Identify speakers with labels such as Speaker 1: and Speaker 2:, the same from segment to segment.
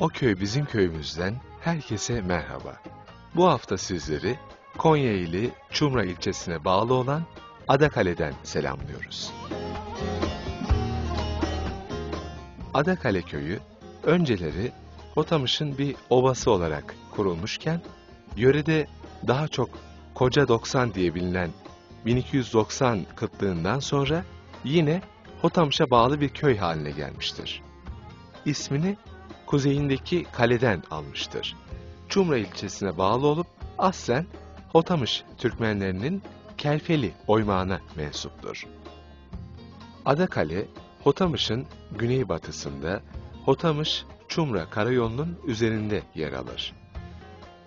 Speaker 1: O köy bizim köyümüzden herkese merhaba. Bu hafta sizleri Konya ili Çumra ilçesine bağlı olan Adakale'den selamlıyoruz. Adakale köyü önceleri Hotamış'ın bir ovası olarak kurulmuşken yörede daha çok Koca 90 diye bilinen 1290 kıtlığından sonra yine Hotamış'a bağlı bir köy haline gelmiştir. İsmini kuzeyindeki kaleden almıştır. Çumra ilçesine bağlı olup aslen Hotamış Türkmenlerinin Kelfeli oymağına mensuptur. Adakale, Hotamış'ın güneybatısında Hotamış-Çumra karayolunun üzerinde yer alır.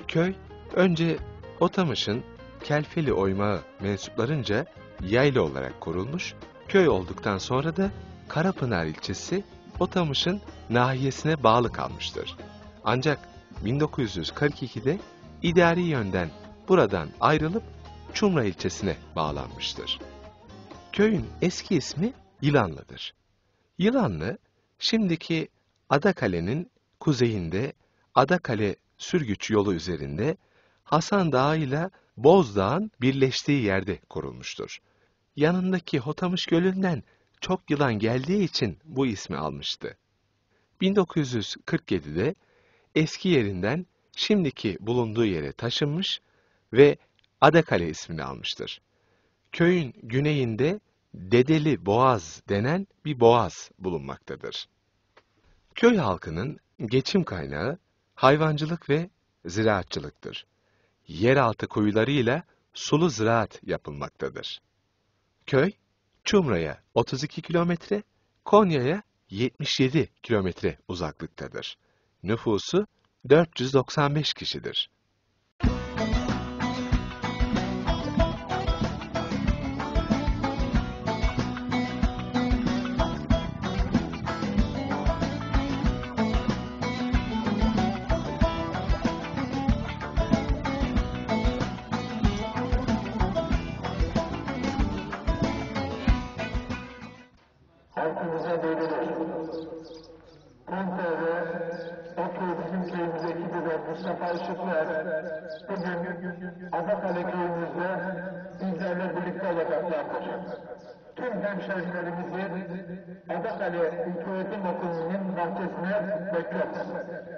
Speaker 1: Köy, önce Hotamış'ın Kelfeli oymağı mensuplarınca yayla olarak kurulmuş, köy olduktan sonra da Karapınar ilçesi Hotamış'ın nahiyesine bağlı kalmıştır. Ancak 1942'de idari yönden buradan ayrılıp Çumra ilçesine bağlanmıştır. Köyün eski ismi Yılanlı'dır. Yılanlı, şimdiki Adakale'nin kuzeyinde Adakale Sürgüç yolu üzerinde Hasan Dağı ile Bozdağ'ın birleştiği yerde kurulmuştur. Yanındaki Hotamış Gölü'nden çok yılan geldiği için bu ismi almıştı. 1947'de eski yerinden şimdiki bulunduğu yere taşınmış ve Adakale ismini almıştır. Köyün güneyinde Dedeli Boğaz denen bir boğaz bulunmaktadır. Köy halkının geçim kaynağı hayvancılık ve ziraatçılıktır. Yeraltı kuyularıyla sulu ziraat yapılmaktadır. Köy, Çumra'ya 32 kilometre, Konya'ya 77 kilometre uzaklıktadır. Nüfusu 495 kişidir.
Speaker 2: Halkımıza duyurulur. Kontra ve o köy bizim köyümüzdeki gibi Mustafa Işıklar bugün Adakale köyümüzde bizlerle birlikte olacaklardır. Tüm hemşehrilerimizi Adakale İlköğretim Okulu'nun bahçesine bekleriz.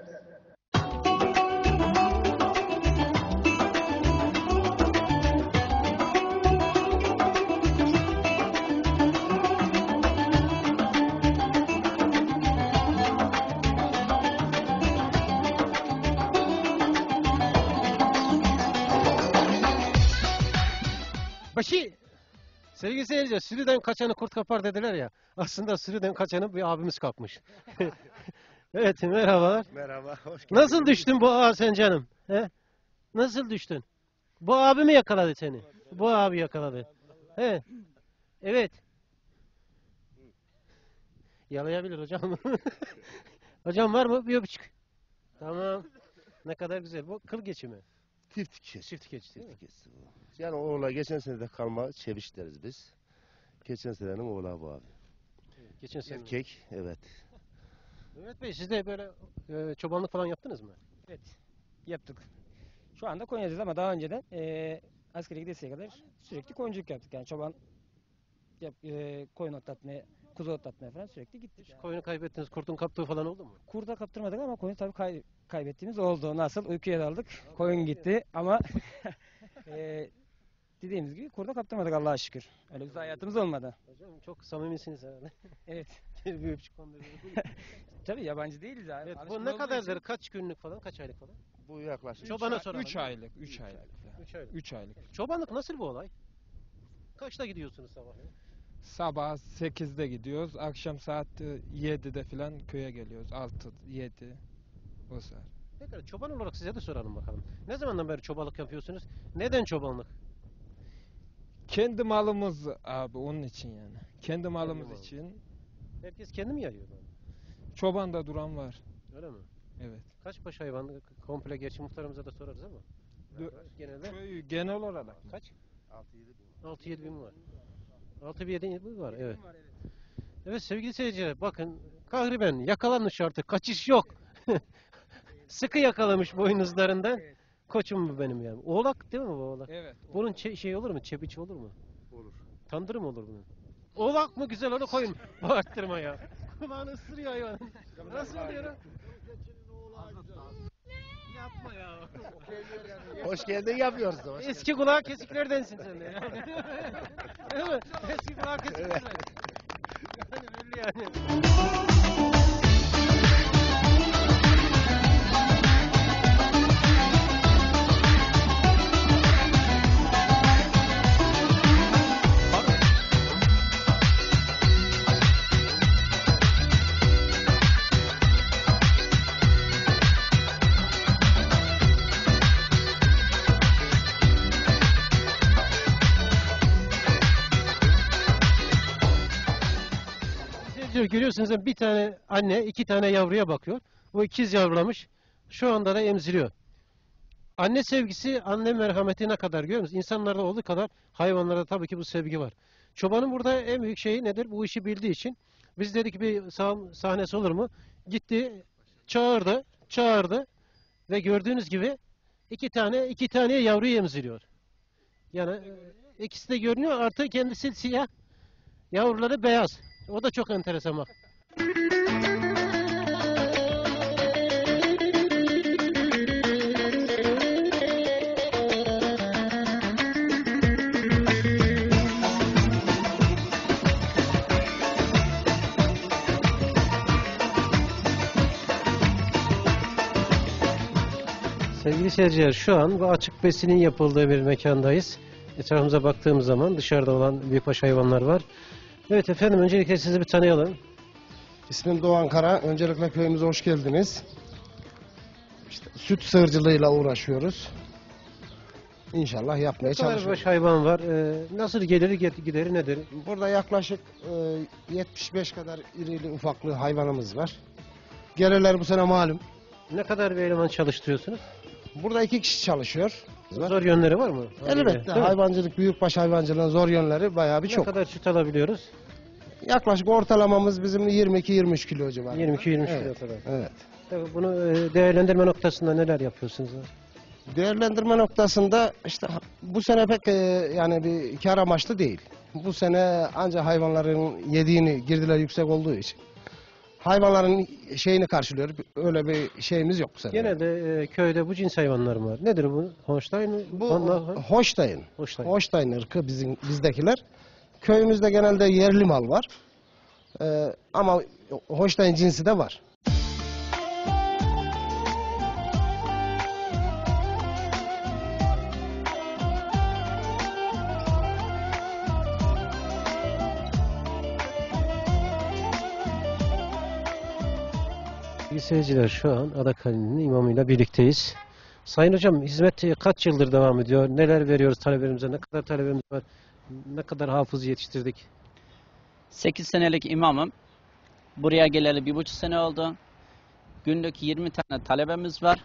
Speaker 3: Başı sevgili seyirciler sürüden kaçanı kurt kapar dediler ya. Aslında sürüden kaçanı bir abimiz kapmış. evet merhabalar.
Speaker 4: Merhaba, hoş geldin.
Speaker 3: Nasıl düştün bu ağa sen canım? He? Nasıl düştün? Bu abi mi yakaladı seni? Bu abi yakaladı. He. Evet. Yalayabilir hocam. hocam var mı? Bir öpücük. Tamam. Ne kadar güzel. Bu kıl geçimi.
Speaker 4: Tiftik kes.
Speaker 3: Çift geçti.
Speaker 4: Tiftik kes bu. Yani oğla geçen sene de kalma çeviş deriz biz. Geçen senenin oğla bu abi.
Speaker 3: Geçen sene.
Speaker 4: Erkek, evet.
Speaker 3: Mehmet Bey siz de böyle e, çobanlık falan yaptınız mı?
Speaker 5: Evet, yaptık. Şu anda Konya'dayız ama daha önceden eee askere gidesiye kadar sürekli koyunculuk yaptık. Yani çoban yap, eee, koyun otlatmaya, kuzu otlatmaya falan sürekli gittik.
Speaker 3: Koyunu kaybettiniz, kurtun kaptığı falan oldu mu?
Speaker 5: Kurda kaptırmadık ama koyun tabii kay- kaybettiğimiz oldu. Nasıl? Uykuya daldık. Koyun gitti ama eee dediğimiz gibi kurda kaptırmadık Allah'a şükür. Öyle bir hayatımız olmadı.
Speaker 3: Hocam çok samimisiniz herhalde.
Speaker 5: Evet.
Speaker 3: bir öpücük.
Speaker 5: Tabii yabancı değiliz abi.
Speaker 3: evet, bu
Speaker 5: Alışkın
Speaker 3: ne
Speaker 5: olduğu
Speaker 3: kadardır?
Speaker 5: için-
Speaker 3: Kaç günlük falan? Kaç aylık falan?
Speaker 4: Bu yaklaşık.
Speaker 3: Çobana soralım.
Speaker 6: 3 aylık, 3 aylık.
Speaker 3: 3 aylık.
Speaker 6: 3 aylık.
Speaker 3: Çobanlık nasıl bu olay? Kaçta gidiyorsunuz sabah?
Speaker 6: Sabah 8'de gidiyoruz, akşam saat 7'de falan köye geliyoruz. 6, 7 o saat.
Speaker 3: Pekala çoban olarak size de soralım bakalım. Ne zamandan beri çobanlık yapıyorsunuz? Neden çobanlık?
Speaker 6: Kendi malımız abi onun için yani. Kendi malımız
Speaker 3: malı.
Speaker 6: için.
Speaker 3: Herkes kendi mi yayıyor? böyle?
Speaker 6: Çobanda duran var.
Speaker 3: Öyle mi?
Speaker 6: Evet.
Speaker 3: Kaç baş hayvan komple gerçi muhtarımıza da sorarız ama.
Speaker 6: Dö-
Speaker 3: Genelde
Speaker 6: Köy genel olarak.
Speaker 3: kaç?
Speaker 4: 6-7 bin.
Speaker 3: 6-7 bin var. 6 bir 7 bin var evet. Evet sevgili seyirciler bakın Kahriben yakalanmış artık kaçış yok. Sıkı yakalamış boynuzlarından. Koçum bu benim yani. Oğlak değil mi bu oğlak?
Speaker 6: Evet.
Speaker 3: Bunun çe- şey olur mu? Çepiç olur mu?
Speaker 4: Olur.
Speaker 3: Tandır mı olur bunun? Oğlak mı güzel onu koyun. Bağırttırma ya. Kulağını ısırıyor hayvan. Nasıl oluyor o? Yapma ya.
Speaker 4: Hoş geldin yapıyoruz. da, Hoş
Speaker 3: Eski kulağı kesiklerdensin sen de ya. Değil mi? Eski kulağı kesiklerden. Yani belli yani. Görüyorsunuz bir tane anne iki tane yavruya bakıyor. Bu ikiz yavrulamış. Şu anda da emziriyor. Anne sevgisi, anne merhameti ne kadar görüyor musunuz? İnsanlarda olduğu kadar hayvanlarda tabii ki bu sevgi var. Çobanın burada en büyük şeyi nedir? Bu işi bildiği için. Biz dedik bir sah- sahnesi olur mu? Gitti, çağırdı, çağırdı ve gördüğünüz gibi iki tane iki tane yavruyu emziriyor. Yani e, ikisi de görünüyor. Artı kendisi siyah, yavruları beyaz. O da çok enteresan bak. Sevgili seyirciler şu an bu açık besinin yapıldığı bir mekandayız. Etrafımıza baktığımız zaman dışarıda olan büyükbaş hayvanlar var. Evet efendim öncelikle sizi bir tanıyalım.
Speaker 7: İsmim Doğan Kara. Öncelikle köyümüze hoş geldiniz. İşte süt sığırcılığıyla uğraşıyoruz. İnşallah yapmaya
Speaker 3: Ne kadar
Speaker 7: çalışıyoruz.
Speaker 3: baş hayvan var? Ee, nasıl geliri get- gideri nedir?
Speaker 7: Burada yaklaşık e, 75 kadar irili ufaklı hayvanımız var. Gelirler bu sene malum.
Speaker 3: Ne kadar bir eleman çalıştırıyorsunuz?
Speaker 7: Burada iki kişi çalışıyor.
Speaker 3: Zor yönleri var mı?
Speaker 7: Elbette
Speaker 3: Değil mi?
Speaker 7: hayvancılık, büyükbaş hayvancılığın zor yönleri bayağı bir
Speaker 3: Ne
Speaker 7: çok.
Speaker 3: kadar süt alabiliyoruz?
Speaker 7: Yaklaşık ortalamamız bizim 22-23 kilo civarında.
Speaker 3: 22-23 kilo
Speaker 7: Evet.
Speaker 3: kadar.
Speaker 7: Evet.
Speaker 3: Tabii bunu e, değerlendirme noktasında neler yapıyorsunuz?
Speaker 7: Değerlendirme noktasında işte ha- bu sene pek e, yani bir kar amaçlı değil. Bu sene ancak hayvanların yediğini girdiler yüksek olduğu için. Hayvanların şeyini karşılıyor. Öyle bir şeyimiz yok bu sene.
Speaker 3: Genelde e, köyde bu cins hayvanlar mı var? Nedir bu? Mi?
Speaker 7: bu
Speaker 3: Onlar-
Speaker 7: Hoştayın.
Speaker 3: Holstein.
Speaker 7: Hoştayın ırkı bizim bizdekiler. Köyümüzde genelde yerli mal var. Ee, ama Hoştayın cinsi de var.
Speaker 3: Sevgili seyirciler şu an Adakale'nin imamıyla birlikteyiz. Sayın hocam hizmet kaç yıldır devam ediyor? Neler veriyoruz talebelerimize? Ne kadar talebemiz var? Ne kadar hafız yetiştirdik?
Speaker 8: 8 senelik imamım. Buraya geleli bir buçuk sene oldu. Günlük 20 tane talebemiz var.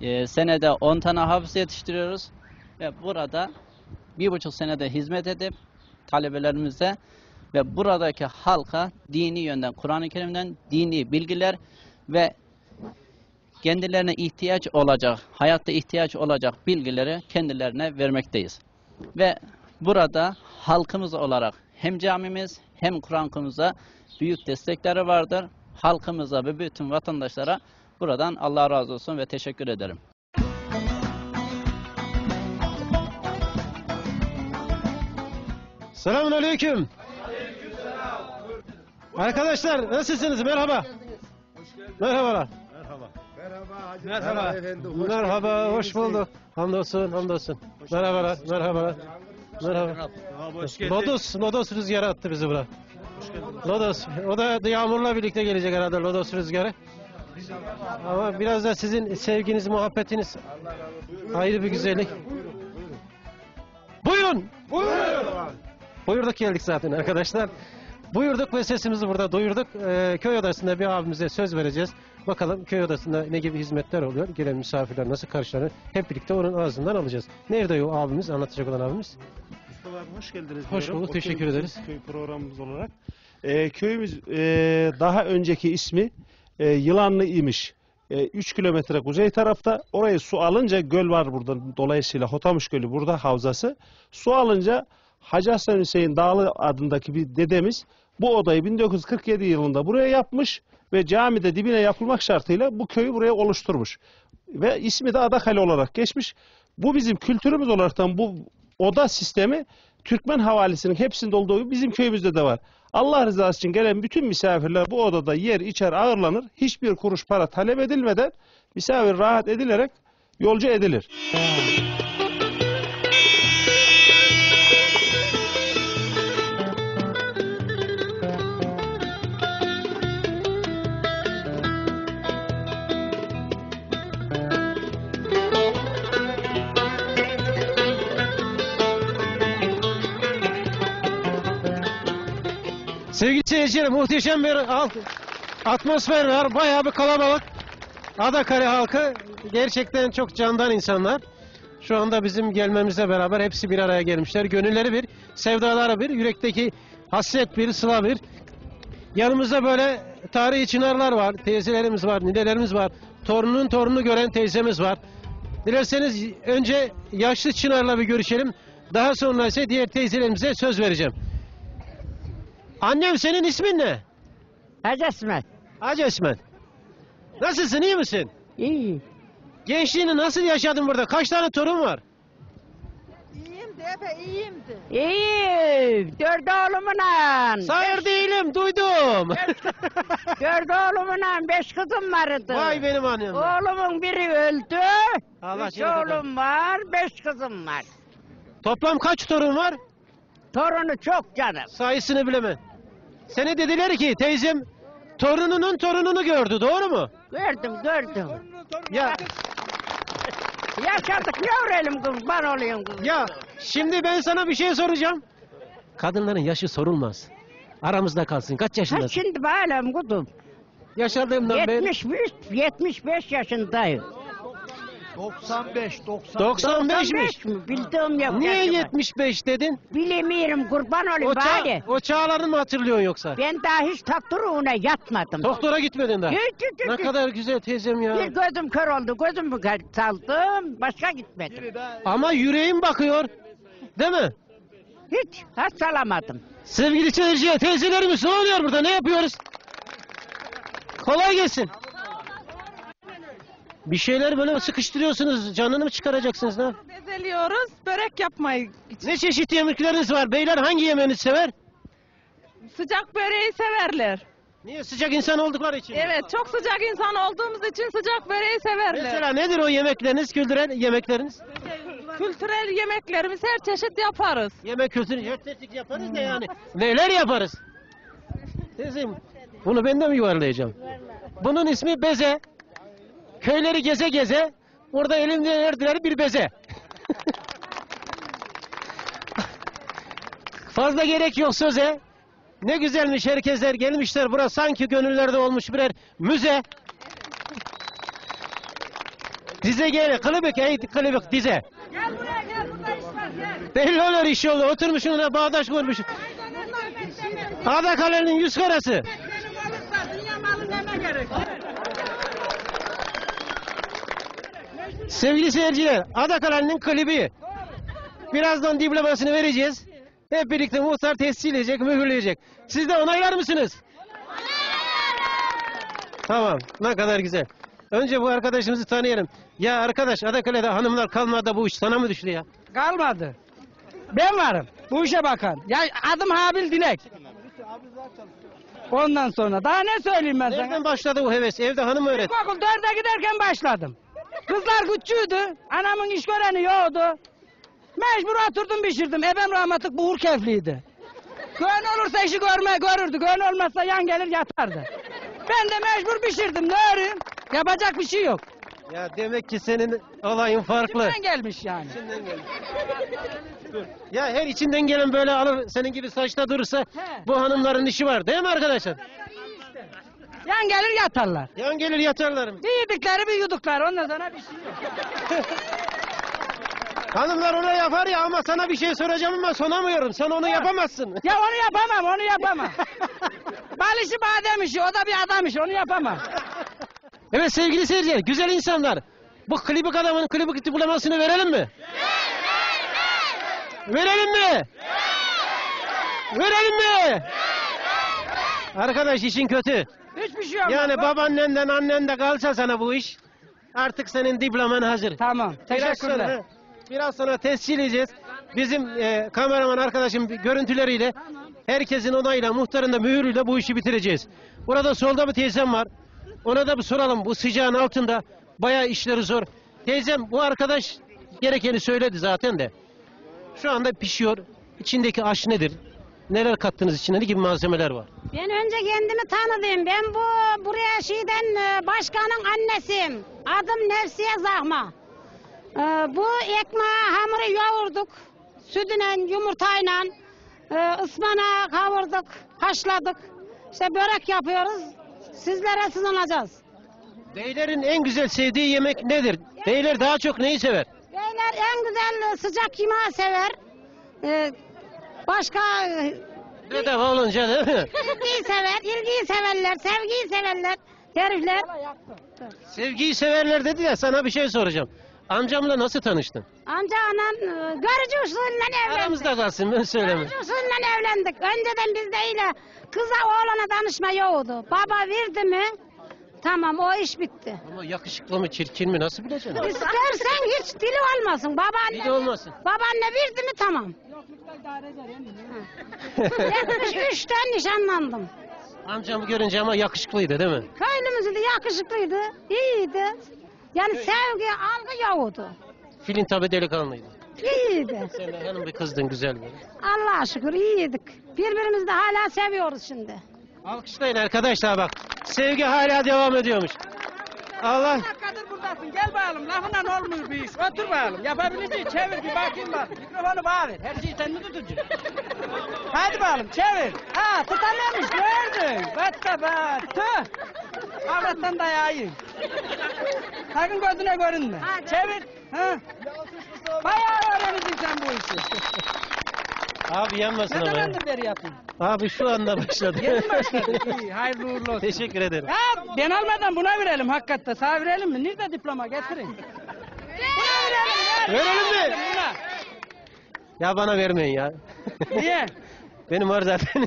Speaker 8: Ee, senede 10 tane hafız yetiştiriyoruz. Ve burada bir buçuk senede hizmet edip talebelerimize ve buradaki halka dini yönden, Kur'an-ı Kerim'den dini bilgiler ve kendilerine ihtiyaç olacak, hayatta ihtiyaç olacak bilgileri kendilerine vermekteyiz. Ve burada halkımız olarak hem camimiz hem Kur'an kursumuza büyük destekleri vardır. Halkımıza ve bütün vatandaşlara buradan Allah razı olsun ve teşekkür ederim.
Speaker 3: Selamun aleyküm. Arkadaşlar nasılsınız? Merhaba. Merhabalar. Merhaba. Merhaba, hoş bulduk. Hamdolsun, hamdolsun. Merhabalar, merhabalar. Merhaba. Lodos, Lodos rüzgarı attı bizi buraya. Lodos, o da yağmurla birlikte gelecek herhalde Lodos rüzgarı. Ama biraz da sizin sevginiz, muhabbetiniz ayrı bir güzellik. Buyurun. Buyurun. Buyurduk geldik zaten arkadaşlar. Buyurduk ve sesimizi burada duyurduk. Ee, köy odasında bir abimize söz vereceğiz. Bakalım köy odasında ne gibi hizmetler oluyor, gelen misafirler nasıl karşılanır hep birlikte onun ağzından alacağız. Nerede o abimiz, anlatacak olan abimiz?
Speaker 9: Mustafa abi hoş geldiniz.
Speaker 3: Hoş
Speaker 9: diyorum.
Speaker 3: bulduk,
Speaker 9: O
Speaker 3: teşekkür ederiz.
Speaker 9: Köy programımız olarak. Ee, köyümüz e, daha önceki ismi e, Yılanlı imiş. 3 kilometre kuzey tarafta. Orayı su alınca göl var burada. Dolayısıyla Hotamış Gölü burada havzası. Su alınca Hacı Hasan Hüseyin Dağlı adındaki bir dedemiz bu odayı 1947 yılında buraya yapmış ve camide dibine yapılmak şartıyla bu köyü buraya oluşturmuş. Ve ismi de Adakale olarak geçmiş. Bu bizim kültürümüz olaraktan bu oda sistemi Türkmen havalisinin hepsinde olduğu gibi bizim köyümüzde de var. Allah rızası için gelen bütün misafirler bu odada yer içer ağırlanır. Hiçbir kuruş para talep edilmeden misafir rahat edilerek yolcu edilir.
Speaker 3: Sevgili seyirciler muhteşem bir atmosfer var. Bayağı bir kalabalık. Adakale halkı gerçekten çok candan insanlar. Şu anda bizim gelmemizle beraber hepsi bir araya gelmişler. Gönülleri bir, sevdaları bir, yürekteki hasret bir, sıla bir. Yanımızda böyle tarihi çınarlar var, teyzelerimiz var, ninelerimiz var. Torunun torununu gören teyzemiz var. Dilerseniz önce yaşlı çınarla bir görüşelim. Daha sonra ise diğer teyzelerimize söz vereceğim. Annem senin ismin ne?
Speaker 10: Hacı İsmet.
Speaker 3: Hacı Esmen. Nasılsın iyi misin?
Speaker 10: İyi.
Speaker 3: Gençliğini nasıl yaşadın burada? Kaç tane torun var?
Speaker 10: İyiyimdi Efe iyiyimdi. İyi. Dört oğlumla.
Speaker 3: Hayır değilim duydum.
Speaker 10: Dört oğlumla beş kızım vardı.
Speaker 3: Vay benim annem.
Speaker 10: Oğlumun biri öldü.
Speaker 3: Allah
Speaker 10: Üç
Speaker 3: cennet
Speaker 10: oğlum var, beş kızım var.
Speaker 3: Toplam kaç torun var?
Speaker 10: Torunu çok canım.
Speaker 3: Sayısını bilemem. Seni dediler ki teyzem torununun torununu gördü doğru mu?
Speaker 10: Gördüm, gördüm.
Speaker 3: Ya
Speaker 10: Yaşadık ne öğrelim kurban olayım kız.
Speaker 3: ya şimdi ben sana bir şey soracağım. Kadınların yaşı sorulmaz. Aramızda kalsın. Kaç
Speaker 10: Ha
Speaker 3: yaşındasın?
Speaker 10: şimdi bağlam kuzum.
Speaker 3: Yaşadığımdan beri
Speaker 10: 75, 75 yaşındayım.
Speaker 3: 95'miş.
Speaker 10: mi? Bildiğim yok.
Speaker 3: Niye
Speaker 10: yaşımı.
Speaker 3: 75 dedin?
Speaker 10: Bilemiyorum kurban olayım
Speaker 3: O,
Speaker 10: bari.
Speaker 3: o çağlarını mı hatırlıyorsun yoksa?
Speaker 10: Ben daha hiç doktoruna yatmadım.
Speaker 3: Doktora gitmedin daha.
Speaker 10: Hiç, hiç, hiç,
Speaker 3: Ne
Speaker 10: hiç.
Speaker 3: kadar güzel teyzem ya.
Speaker 10: Bir gözüm kör oldu, gözümü kör saldım, başka gitmedim.
Speaker 3: Ama yüreğim bakıyor. Değil mi?
Speaker 10: Hiç hastalamadım.
Speaker 3: Sevgili seyirciler, teyzelerimiz ne oluyor burada? Ne yapıyoruz? Kolay gelsin. Bir şeyler böyle sıkıştırıyorsunuz. Canını mı çıkaracaksınız ne?
Speaker 11: Bezeliyoruz, börek yapmayı.
Speaker 3: Ne çeşit yemekleriniz var? Beyler hangi yemeğini sever?
Speaker 11: Sıcak böreği severler.
Speaker 3: Niye sıcak insan oldukları için? mi?
Speaker 11: Evet, çok sıcak insan olduğumuz için sıcak böreği severler.
Speaker 3: Mesela nedir o yemekleriniz, kültürel yemekleriniz?
Speaker 11: Kültürel yemeklerimiz her çeşit yaparız.
Speaker 3: Yemek kültürü her çeşit yaparız ne yani? Neler yaparız? Teyzem, bunu ben de mi yuvarlayacağım? Bunun ismi beze. Köyleri geze geze, burada elimde verdiler bir beze. Fazla gerek yok söze. Ne güzelmiş herkesler gelmişler. Burası sanki gönüllerde olmuş birer müze. Dize gel, kılıbık, ey kılıbık dize.
Speaker 11: Gel buraya gel, burada iş var gel.
Speaker 3: Belli olur iş yolu. Oturmuşsun ona bağdaş kurmuşsun. Ada kalenin yüz karası.
Speaker 11: Benim olursa dünya malı neme gerek?
Speaker 3: Sevgili seyirciler, Ada kalenin klibi. Birazdan diplomasını vereceğiz. Hep birlikte muhtar tescil edecek, mühürleyecek. Siz de onaylar mısınız? Tamam, ne kadar güzel. Önce bu arkadaşımızı tanıyalım. Ya arkadaş, Adakale'de hanımlar kalmadı bu iş sana mı düştü ya?
Speaker 5: Kalmadı. Ben varım. Bu işe bakan. Ya adım Habil Dilek. Ondan sonra daha ne söyleyeyim ben sana?
Speaker 3: Nereden başladı bu heves? Evde hanım öğret.
Speaker 5: İlkokul dörde giderken başladım. Kızlar küçüğüydü. Anamın iş göreni yoktu. Mecbur oturdum pişirdim. Ebem rahmetlik buhur kefliydi. Göğün olursa işi görme görürdü. Göğün olmazsa yan gelir yatardı. Ben de mecbur pişirdim. Ne öreyim? Yapacak bir şey yok.
Speaker 3: Ya demek ki senin olayın farklı.
Speaker 5: Kimden gelmiş yani?
Speaker 3: Ya her içinden gelen böyle alır senin gibi saçta durursa
Speaker 5: He.
Speaker 3: bu hanımların işi var değil mi arkadaşlar?
Speaker 5: Yan gelir yatarlar.
Speaker 3: Yan gelir yatarlar.
Speaker 5: Bir yedikleri bir yuduklar. Ondan sonra bir şey yok.
Speaker 3: Hanımlar onu yapar ya ama sana bir şey soracağım ama sonamıyorum. Sen onu yapamazsın.
Speaker 5: Ya onu yapamam, onu yapamam. Bal işi badem işi, o da bir adam işi, onu yapamam.
Speaker 3: Evet sevgili seyirciler, güzel insanlar. Bu klibik adamın klibik diplomasını verelim mi? Verelim mi? Verelim mi? Arkadaş işin kötü.
Speaker 5: Hiçbir şey olmaz.
Speaker 3: Yani babaannenden annenden kalsa sana bu iş. Artık senin diploman hazır.
Speaker 5: Tamam.
Speaker 3: Biraz
Speaker 5: Teşekkürler.
Speaker 3: sonra, biraz sonra tescilleyeceğiz. Bizim e, kameraman arkadaşım görüntüleriyle herkesin onayıyla muhtarın da mühürüyle bu işi bitireceğiz. Burada solda bir teyzem var. Ona da bir soralım. Bu sıcağın altında bayağı işleri zor. Teyzem bu arkadaş gerekeni söyledi zaten de. Şu anda pişiyor. İçindeki aş nedir? Neler kattınız içine? Ne gibi malzemeler var?
Speaker 12: Ben önce kendimi tanıdım. Ben bu buraya şeyden e, başkanın annesiyim. Adım Nefsiye Zahma. E, bu ekmeği hamuru yoğurduk. Sütüyle, yumurtayla e, ıspanağı kavurduk, haşladık. İşte börek yapıyoruz. Sizlere sunacağız.
Speaker 3: Beylerin en güzel sevdiği yemek nedir? Beyler daha çok neyi sever?
Speaker 12: Beyler en güzel sıcak yemeği sever. E, başka e,
Speaker 3: Bedava olunca değil mi?
Speaker 12: ilgiyi sever, ilgiyi severler, sevgiyi severler. Herifler.
Speaker 3: Sevgiyi severler dedi ya sana bir şey soracağım. Amcamla nasıl tanıştın?
Speaker 12: Amca anam e, görücü usulüyle evlendik.
Speaker 3: Aramızda kalsın ben söyleme.
Speaker 12: Görücü usulüyle evlendik. Önceden bizde öyle kıza oğlana danışma yoktu. Baba verdi mi tamam o iş bitti.
Speaker 3: Ama yakışıklı mı çirkin mi nasıl bileceksin?
Speaker 12: İstersen hiç dili olmasın. Babaanne,
Speaker 3: Dili olmasın.
Speaker 12: Babaanne verdi mi tamam. 73'ten nişanlandım.
Speaker 3: Amcamı görünce ama yakışıklıydı değil mi?
Speaker 12: Köylümüzün de yakışıklıydı, iyiydi. Yani sevgi, algı yoktu.
Speaker 3: Filin tabi delikanlıydı.
Speaker 12: İyiydi.
Speaker 3: Sen de hanım bir kızdın güzel bir.
Speaker 12: Allah'a şükür iyiydik. Birbirimizi de hala seviyoruz şimdi.
Speaker 3: Alkışlayın arkadaşlar bak. Sevgi hala devam ediyormuş. Allah
Speaker 5: Kadir buradasın. Gel bakalım. Lafından olmuyor bir iş. Otur bakalım. Yapabileceğin çevir bir bakayım bak. Mikrofonu bana ver. Her şeyi sen mi tutacaksın? Hadi bakalım çevir. Ha tutamıyormuş gördün. Bat da bat. Tüh. Avrattan dayağı yiyin. Sakın gözüne görünme. Çevir. Ha. Bayağı öğrenirsin sen bu işi.
Speaker 3: Abi yanmasın
Speaker 5: Ne
Speaker 3: ama. ya.
Speaker 5: zamandır beri yapıyorsun?
Speaker 3: Abi şu anda başladı.
Speaker 5: Yeni başladı. İyi, hayırlı uğurlu olsun.
Speaker 3: Teşekkür ederim.
Speaker 5: Ya ben almadan buna verelim hakikaten. Sağ verelim mi? Nerede diploma getirin. Buna verelim.
Speaker 3: Verelim mi?
Speaker 5: Buna.
Speaker 3: Ya bana vermeyin ya.
Speaker 5: Niye?
Speaker 3: Benim var zaten.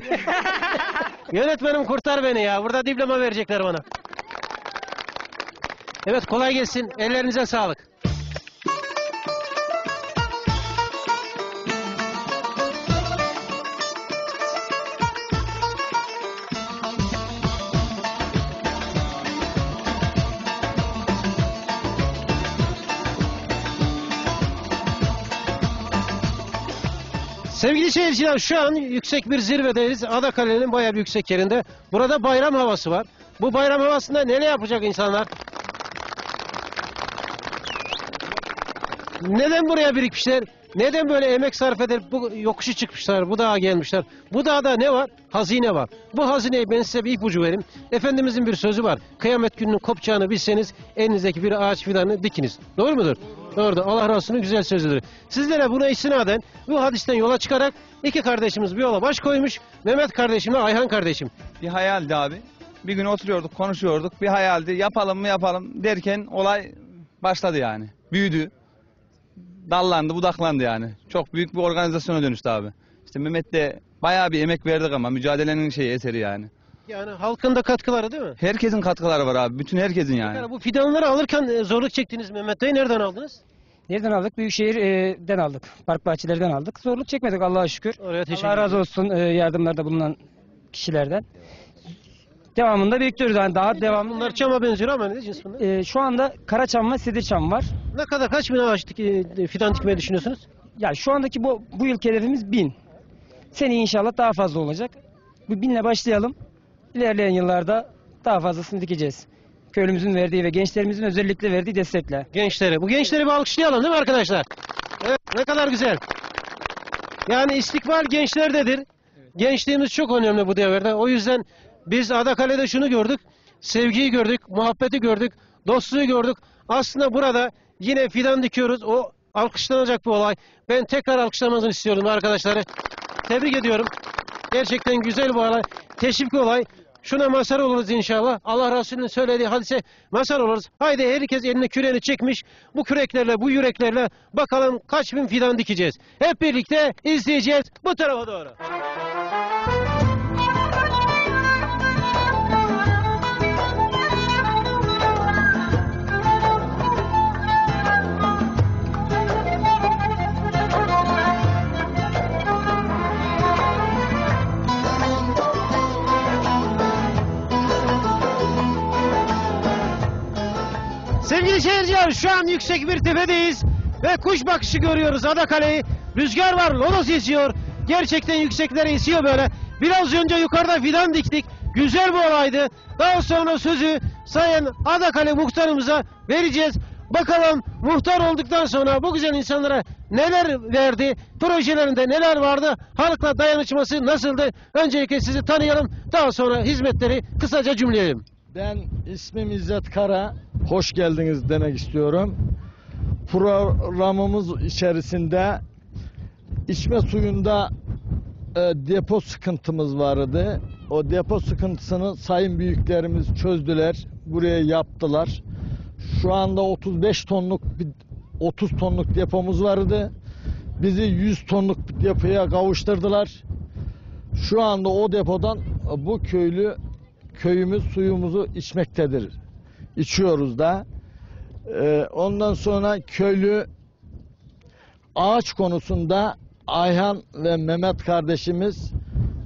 Speaker 3: Yönetmenim kurtar beni ya. Burada diploma verecekler bana. Evet kolay gelsin. Ellerinize sağlık. Sevgili seyirciler şu an yüksek bir zirvedeyiz. Adakale'nin bayağı bir yüksek yerinde. Burada bayram havası var. Bu bayram havasında neler yapacak insanlar? Neden buraya birikmişler? Neden böyle emek sarf edip bu yokuşu çıkmışlar, bu dağa gelmişler? Bu dağda ne var? Hazine var. Bu hazineyi ben size bir ipucu vereyim. Efendimizin bir sözü var. Kıyamet gününün kopacağını bilseniz elinizdeki bir ağaç fidanını dikiniz. Doğru mudur? Doğrudur. Allah razı olsun güzel sözüdür. Sizlere buna istinaden bu hadisten yola çıkarak iki kardeşimiz bir yola baş koymuş. Mehmet kardeşimle Ayhan kardeşim.
Speaker 13: Bir hayaldi abi. Bir gün oturuyorduk, konuşuyorduk. Bir hayaldi. Yapalım mı yapalım derken olay başladı yani. Büyüdü. Dallandı, budaklandı yani. Çok büyük bir organizasyona dönüştü abi. İşte Mehmet de bayağı bir emek verdik ama mücadelenin şeyi eseri yani.
Speaker 3: Yani halkın da katkıları değil mi?
Speaker 13: Herkesin katkıları var abi. Bütün herkesin yani.
Speaker 3: Yani bu fidanları alırken e, zorluk çektiniz Mehmet Bey. Nereden aldınız?
Speaker 5: Nereden aldık? Büyükşehir'den aldık. Park bahçelerden aldık. Zorluk çekmedik Allah'a şükür.
Speaker 3: Oraya teşekkür
Speaker 5: Allah razı olsun e, yardımlarda bulunan kişilerden. Devamında bekliyoruz yani daha devam.
Speaker 3: Bunlar çama benziyor ama ne cins bunlar?
Speaker 5: E, şu anda Karaçam ve Sidirçam var.
Speaker 3: Ne kadar kaç bin ağaç dik- e, fidan dikmeyi düşünüyorsunuz?
Speaker 5: Ya şu andaki bu bu yıl hedefimiz bin. Seneye inşallah daha fazla olacak. Bu binle başlayalım. İlerleyen yıllarda daha fazlasını dikeceğiz. Köylümüzün verdiği ve gençlerimizin özellikle verdiği destekle.
Speaker 3: Gençleri. Bu gençleri bir alkışlayalım değil mi arkadaşlar? Evet ne kadar güzel. Yani istikbal gençlerdedir. Gençliğimiz çok önemli bu devirde. O yüzden biz Adakale'de şunu gördük. Sevgiyi gördük, muhabbeti gördük, dostluğu gördük. Aslında burada yine fidan dikiyoruz. O alkışlanacak bir olay. Ben tekrar alkışlamanızı istiyorum arkadaşları. Tebrik ediyorum. Gerçekten güzel bir olay. Teşvik olay. Şuna mazhar oluruz inşallah. Allah Resulü'nün söylediği hadise mazhar oluruz. Haydi herkes eline küreğini çekmiş. Bu küreklerle, bu yüreklerle bakalım kaç bin fidan dikeceğiz. Hep birlikte izleyeceğiz bu tarafa doğru. Sevgili seyirciler şu an yüksek bir tepedeyiz ve kuş bakışı görüyoruz Adakale'yi. Rüzgar var, lodos esiyor. Gerçekten yükseklere esiyor böyle. Biraz önce yukarıda fidan diktik. Güzel bir olaydı. Daha sonra sözü Sayın Adakale muhtarımıza vereceğiz. Bakalım muhtar olduktan sonra bu güzel insanlara neler verdi, projelerinde neler vardı, halkla dayanışması nasıldı? Öncelikle sizi tanıyalım, daha sonra hizmetleri kısaca cümleyelim.
Speaker 14: Ben ismim İzzet Kara. Hoş geldiniz demek istiyorum. Programımız içerisinde içme suyunda e, depo sıkıntımız vardı. O depo sıkıntısını sayın büyüklerimiz çözdüler. Buraya yaptılar. Şu anda 35 tonluk bir 30 tonluk depomuz vardı. Bizi 100 tonluk depoya kavuşturdular. Şu anda o depodan bu köylü köyümüz suyumuzu içmektedir. İçiyoruz da. Ee, ondan sonra köylü ağaç konusunda Ayhan ve Mehmet kardeşimiz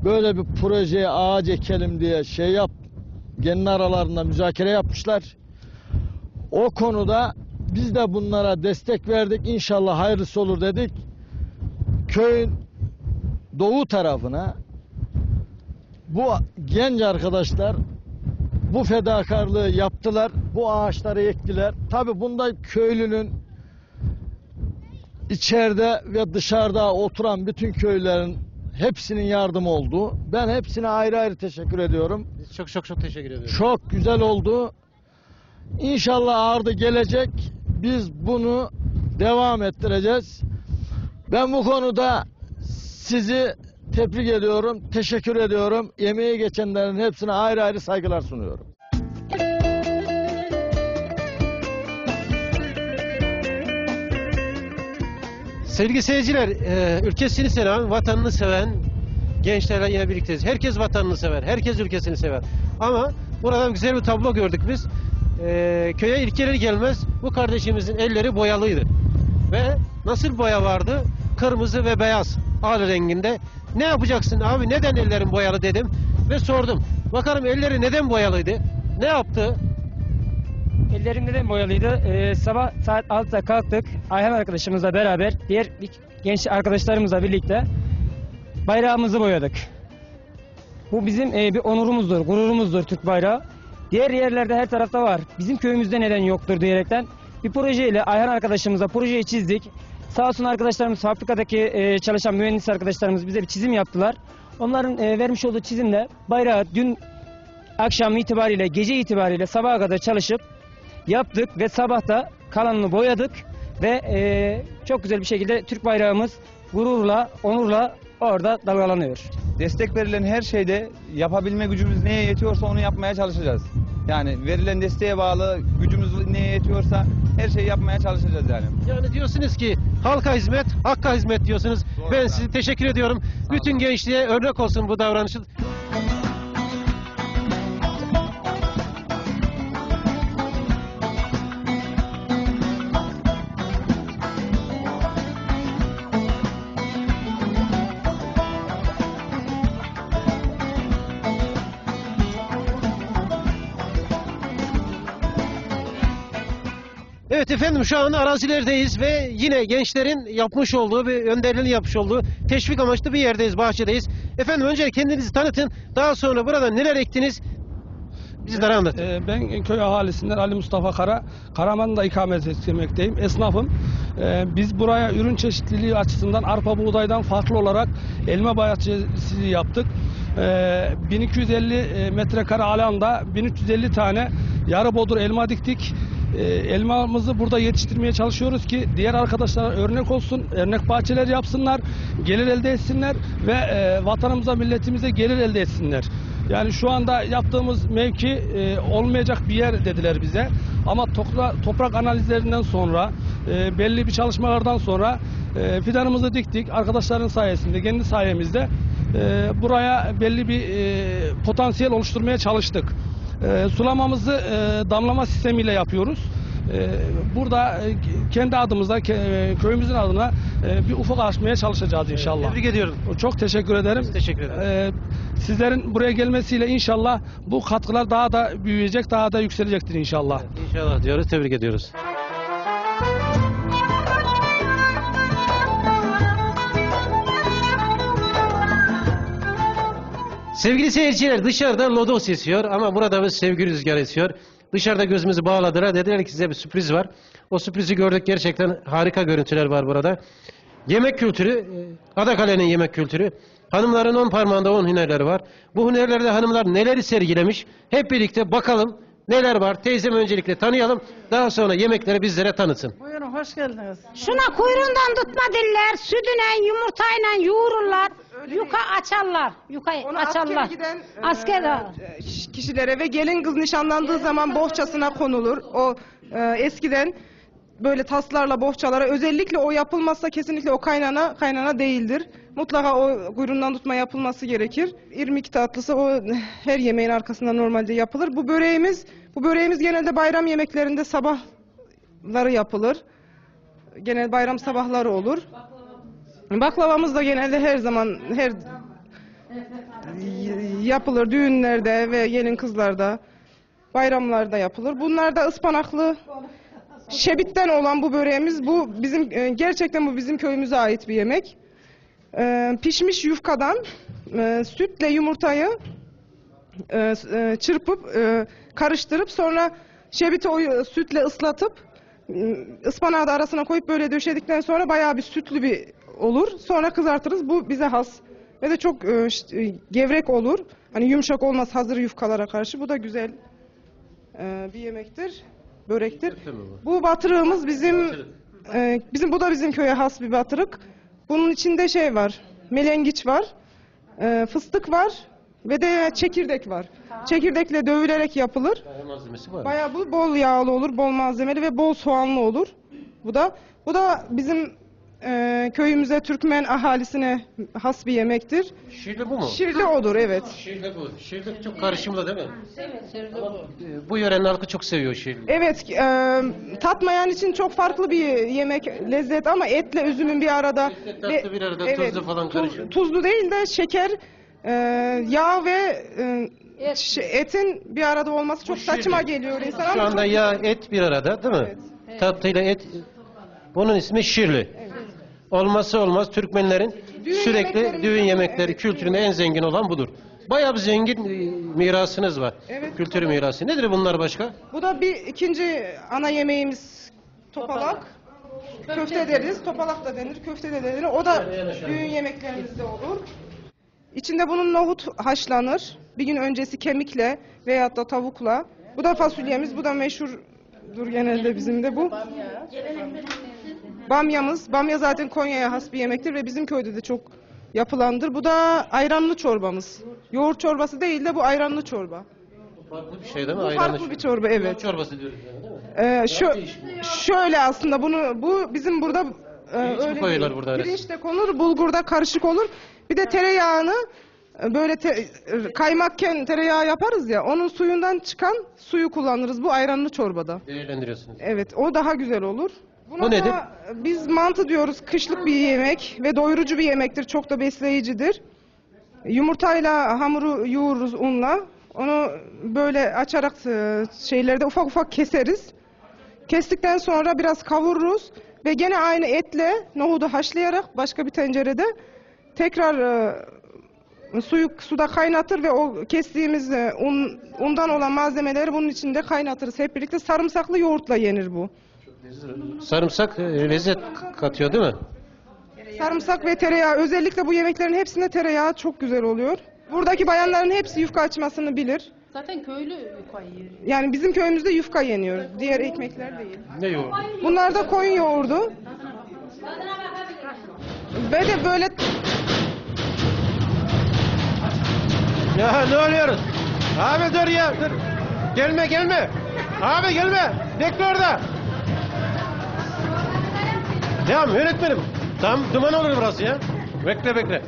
Speaker 14: böyle bir projeye ağaç ekelim diye şey yap, kendi aralarında müzakere yapmışlar. O konuda biz de bunlara destek verdik. İnşallah hayırlısı olur dedik. Köyün doğu tarafına bu genç arkadaşlar bu fedakarlığı yaptılar. Bu ağaçları ektiler. Tabi bunda köylünün içeride ve dışarıda oturan bütün köylerin hepsinin yardımı oldu. Ben hepsine ayrı ayrı teşekkür ediyorum.
Speaker 3: Biz çok çok çok teşekkür ediyoruz.
Speaker 14: Çok güzel oldu. İnşallah ardı gelecek. Biz bunu devam ettireceğiz. Ben bu konuda sizi tebrik ediyorum, teşekkür ediyorum. Yemeğe geçenlerin hepsine ayrı ayrı saygılar sunuyorum.
Speaker 3: Sevgili seyirciler, e, ülkesini seven, vatanını seven gençlerle yine birlikteyiz. Herkes vatanını sever, herkes ülkesini sever. Ama burada güzel bir tablo gördük biz. E, köye ilk gelmez bu kardeşimizin elleri boyalıydı. Ve nasıl boya vardı? Kırmızı ve beyaz al renginde. Ne yapacaksın abi neden ellerin boyalı dedim ve sordum. Bakalım elleri neden boyalıydı? Ne yaptı?
Speaker 15: Ellerim neden boyalıydı? Ee, sabah saat 6'da kalktık. Ayhan arkadaşımızla beraber, diğer genç arkadaşlarımızla birlikte bayrağımızı boyadık. Bu bizim e, bir onurumuzdur, gururumuzdur Türk bayrağı. Diğer yerlerde her tarafta var. Bizim köyümüzde neden yoktur diyerekten bir projeyle Ayhan arkadaşımıza projeyi çizdik. Sağ olsun arkadaşlarımız, fabrikadaki e, çalışan mühendis arkadaşlarımız bize bir çizim yaptılar. Onların e, vermiş olduğu çizimle bayrağı dün akşam itibariyle, gece itibariyle sabaha kadar çalışıp yaptık ve sabahta kalanını boyadık ve e, çok güzel bir şekilde Türk bayrağımız gururla, onurla orada dalgalanıyor.
Speaker 13: Destek verilen her şeyde yapabilme gücümüz neye yetiyorsa onu yapmaya çalışacağız. Yani verilen desteğe bağlı gücümüz neye yetiyorsa her şeyi yapmaya çalışacağız yani.
Speaker 3: Yani diyorsunuz ki halka hizmet, hakka hizmet diyorsunuz. ben size teşekkür ediyorum. Bütün gençliğe örnek olsun bu davranışın. Evet efendim şu an arazilerdeyiz ve yine gençlerin yapmış olduğu ve önderliğini yapmış olduğu teşvik amaçlı bir yerdeyiz, bahçedeyiz. Efendim önce kendinizi tanıtın, daha sonra burada neler ektiniz bizlere anlatın.
Speaker 16: Ee, ben köy ahalisinden Ali Mustafa Kara, Karaman'da ikamet etmekteyim. Esnafım. Ee, biz buraya ürün çeşitliliği açısından arpa buğdaydan farklı olarak elma bahçesi yaptık. Ee, 1250 metrekare alanda 1350 tane yarı bodur elma diktik. E, elmamızı burada yetiştirmeye çalışıyoruz ki diğer arkadaşlara örnek olsun, örnek bahçeler yapsınlar, gelir elde etsinler ve e, vatanımıza, milletimize gelir elde etsinler. Yani şu anda yaptığımız mevki e, olmayacak bir yer dediler bize. Ama topra- toprak analizlerinden sonra, e, belli bir çalışmalardan sonra fidanımızı diktik. Arkadaşların sayesinde, kendi sayemizde buraya belli bir potansiyel oluşturmaya çalıştık. E, sulamamızı e, damlama sistemiyle yapıyoruz. E, burada e, kendi adımıza, ke- e, köyümüzün adına e, bir ufuk açmaya çalışacağız inşallah.
Speaker 3: Tebrik ediyorum.
Speaker 16: Çok teşekkür ederim.
Speaker 3: teşekkür ederim.
Speaker 16: E, sizlerin buraya gelmesiyle inşallah bu katkılar daha da büyüyecek, daha da yükselecektir inşallah.
Speaker 3: İnşallah diyoruz, tebrik ediyoruz. Sevgili seyirciler dışarıda lodos esiyor ama burada bir sevgi rüzgarı esiyor. Dışarıda gözümüzü bağladılar. Dediler ki size bir sürpriz var. O sürprizi gördük. Gerçekten harika görüntüler var burada. Yemek kültürü, e, Adakale'nin yemek kültürü. Hanımların on parmağında on hünerleri var. Bu hünerlerde hanımlar neleri sergilemiş? Hep birlikte bakalım neler var. Teyzemi öncelikle tanıyalım. Daha sonra yemekleri bizlere tanıtsın.
Speaker 10: Buyurun hoş geldiniz.
Speaker 12: Şuna kuyruğundan tutma diller, sütüyle, yumurtayla yoğururlar, yuka açarlar, yuka açarlar.
Speaker 17: askere giden, e,
Speaker 12: Asker,
Speaker 17: kişilere ve gelin kız nişanlandığı zaman bohçasına konulur. O e, eskiden böyle taslarla bohçalara özellikle o yapılmazsa kesinlikle o kaynana kaynana değildir. Mutlaka o kuyruğundan tutma yapılması gerekir. İrmik tatlısı o her yemeğin arkasında normalde yapılır. Bu böreğimiz bu böreğimiz genelde bayram yemeklerinde sabahları yapılır. Genel bayram sabahları olur. Baklavamız da genelde her zaman her yapılır düğünlerde ve gelin kızlarda, bayramlarda yapılır. Bunlar da ıspanaklı şebitten olan bu böreğimiz bu bizim e, gerçekten bu bizim köyümüze ait bir yemek. E, pişmiş yufkadan e, sütle yumurtayı çırpıp karıştırıp sonra şebiti o sütle ıslatıp ıspanağı da arasına koyup böyle döşedikten sonra bayağı bir sütlü bir olur. Sonra kızartırız. Bu bize has ve de çok e, e, gevrek olur. Hani yumuşak olmaz hazır yufkalara karşı. Bu da güzel e, bir yemektir. Börektir. Bu batırığımız bizim e, bizim bu da bizim köye has bir batırık. Bunun içinde şey var. Melengiç var. e, fıstık var ve de çekirdek var. Çekirdekle dövülerek yapılır.
Speaker 3: malzemesi var.
Speaker 17: Bayağı bu bol yağlı olur, bol malzemeli ve bol soğanlı olur. Bu da bu da bizim e, köyümüze Türkmen ahalisine has bir yemektir.
Speaker 3: Şirli bu mu?
Speaker 17: Şirli odur evet.
Speaker 3: Şirli bu. Şirli çok karışımlı değil mi? Ee, Bu yörenin halkı çok seviyor şirli.
Speaker 17: Evet, e, tatmayan için çok farklı bir yemek, lezzet ama etle üzümün bir arada.
Speaker 3: tatlı bir arada, tuzlu falan
Speaker 17: tuz-
Speaker 3: karışıyor.
Speaker 17: Tuzlu değil de şeker, e, yağ ve e, ş- etin bir arada olması çok saçma geliyor insana
Speaker 3: Şu
Speaker 17: ama
Speaker 3: anda
Speaker 17: çok-
Speaker 3: yağ, et bir arada değil mi? Tatlıyla et. Bunun ismi şirli. Olmazsa olmaz Türkmenlerin
Speaker 17: Düğün
Speaker 3: sürekli düğün yemekleri kültüründe en zengin olan budur. Bayağı bir zengin e, mirasınız var.
Speaker 17: Evet,
Speaker 3: Kültür mirası. Nedir bunlar başka?
Speaker 17: Bu da bir ikinci ana yemeğimiz topalak. Köfte deriz, topalak da denir, köfte de denir. O da düğün yemeklerimizde olur. İçinde bunun nohut haşlanır. Bir gün öncesi kemikle veyahut da tavukla. Bu da fasulyemiz, bu da meşhurdur genelde bizim de bu. Bamyamız, bamya zaten Konya'ya has bir yemektir ve bizim köyde de çok yapılandır. Bu da ayranlı çorbamız. Yoğurt çorbası değil de bu ayranlı çorba.
Speaker 3: Farklı bir şey değil mi?
Speaker 17: Bu
Speaker 3: Ayranlı
Speaker 17: farklı bir çorba evet.
Speaker 3: Yoğurt çorbası diyoruz yani değil mi?
Speaker 17: Ee, şu şöyle aslında bunu bu bizim burada e,
Speaker 3: Pirinç mi
Speaker 17: öyle
Speaker 3: koyuyorlar burada arası?
Speaker 17: Pirinç de konur, bulgurda karışık olur. Bir de tereyağını e, böyle te, e, kaymakken tereyağı yaparız ya onun suyundan çıkan suyu kullanırız bu ayranlı çorbada.
Speaker 3: Değerlendiriyorsunuz.
Speaker 17: Evet o daha güzel olur. Buna
Speaker 3: Bu
Speaker 17: da
Speaker 3: nedir?
Speaker 17: Biz mantı diyoruz. Kışlık bir yemek ve doyurucu bir yemektir. Çok da besleyicidir. Yumurtayla hamuru yoğururuz unla. Onu böyle açarak e, şeylerde ufak ufak keseriz. Kestikten sonra biraz kavururuz ve gene aynı etle nohudu haşlayarak başka bir tencerede tekrar e, suyu suda kaynatır ve o kestiğimiz e, un, undan olan malzemeleri bunun içinde kaynatırız. Hep birlikte sarımsaklı yoğurtla yenir bu.
Speaker 3: Sarımsak e, lezzet katıyor değil mi?
Speaker 17: Sarımsak ve tereyağı özellikle bu yemeklerin hepsinde tereyağı çok güzel oluyor. Buradaki bayanların hepsi yufka açmasını bilir.
Speaker 11: Zaten köylü yufka yiyor.
Speaker 17: Yani bizim köyümüzde yufka yeniyor. Diğer ekmekler değil.
Speaker 3: Ne yoğurdu?
Speaker 17: Bunlar da koyun yoğurdu. Ve de böyle
Speaker 3: Ya ne oluyoruz? Abi dur ya dur. Gelme gelme. Abi gelme. Bekle orada. Tamam yönetmenim. Tamam duman olur burası ya. Bekle bekle.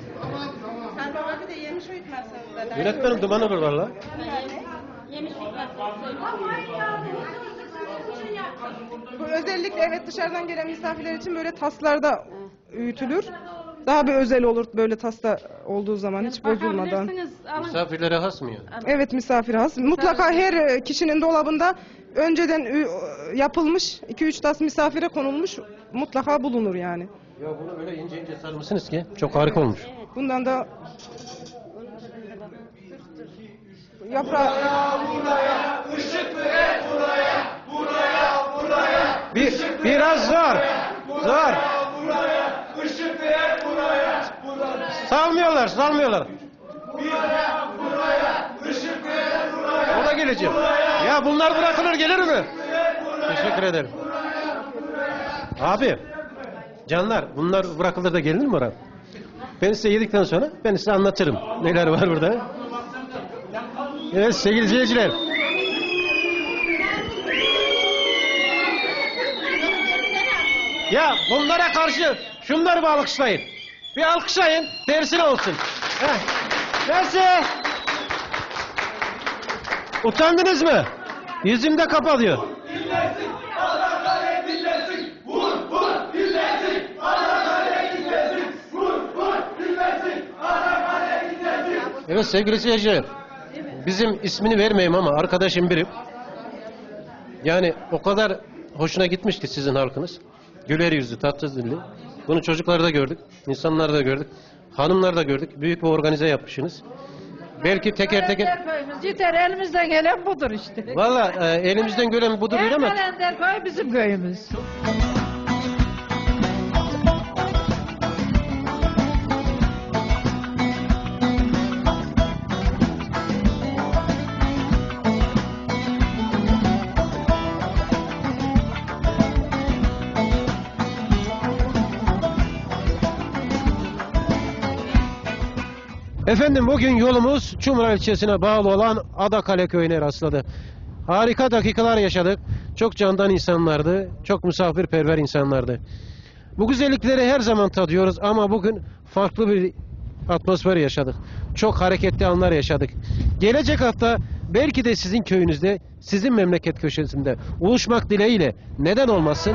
Speaker 3: Yönetmenim duman olur valla.
Speaker 17: bu özellikle evet dışarıdan gelen misafirler için böyle taslarda öğütülür. Daha bir özel olur böyle tasta olduğu zaman hiç bozulmadan.
Speaker 3: Misafirlere has mı ya?
Speaker 17: Evet misafir has. Mutlaka her kişinin dolabında önceden ü- yapılmış 2-3 tas misafire konulmuş mutlaka bulunur yani.
Speaker 3: Ya bunu böyle ince ince sarmışsınız ki çok harika olmuş.
Speaker 17: Bundan da yaprağı
Speaker 3: Bir, biraz zor. Zor. Salmıyorlar, salmıyorlar. O da gelecek. Ya bunlar bırakılır gelir mi? Teşekkür ederim. Abi, canlar bunlar bırakılır da gelir mi oraya? Ben size yedikten sonra ben size anlatırım neler var burada. Evet sevgili izleyiciler. Ya bunlara karşı şunları bir alkışlayın. Bir alkışlayın, tersine olsun. Heh. Utandınız mı? Yüzümde kapalıyor. Evet sevgili seyirciler. Bizim ismini vermeyeyim ama arkadaşım biri. Yani o kadar hoşuna gitmiş ki sizin halkınız. Güler yüzlü, tatlı dilli. Bunu çocuklarda gördük, insanlarda gördük. Hanımlar da gördük. Büyük bir organize yapmışsınız. Belki teker teker...
Speaker 10: köyümüz yeter elimizden gelen budur işte.
Speaker 3: Valla e, elimizden gelen budur değil ama...
Speaker 10: Kalender köy bizim köyümüz.
Speaker 3: Efendim bugün yolumuz Çumra ilçesine bağlı olan Adakale köyüne rastladı. Harika dakikalar yaşadık. Çok candan insanlardı. Çok misafirperver insanlardı. Bu güzellikleri her zaman tadıyoruz ama bugün farklı bir atmosfer yaşadık. Çok hareketli anlar yaşadık. Gelecek hafta belki de sizin köyünüzde, sizin memleket köşesinde buluşmak dileğiyle neden olmasın?